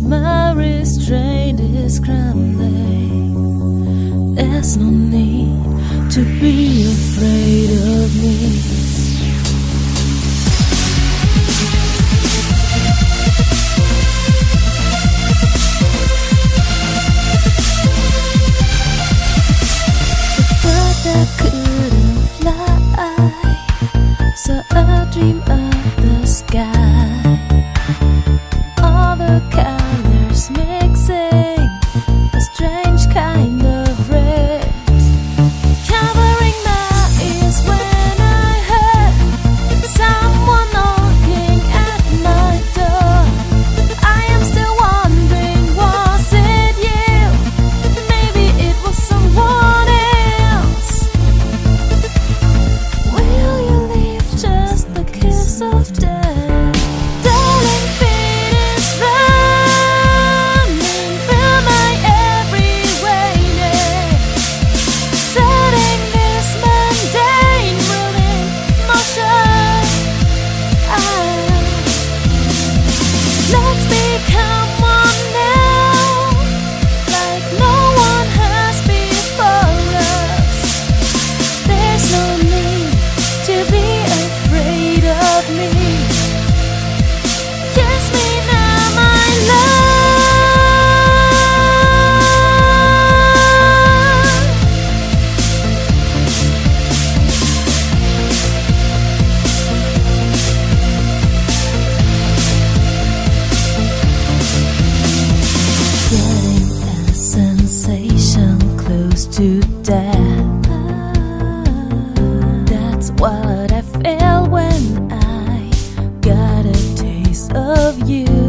My restraint is crumbling, there's no need to be afraid of me. So I dream you.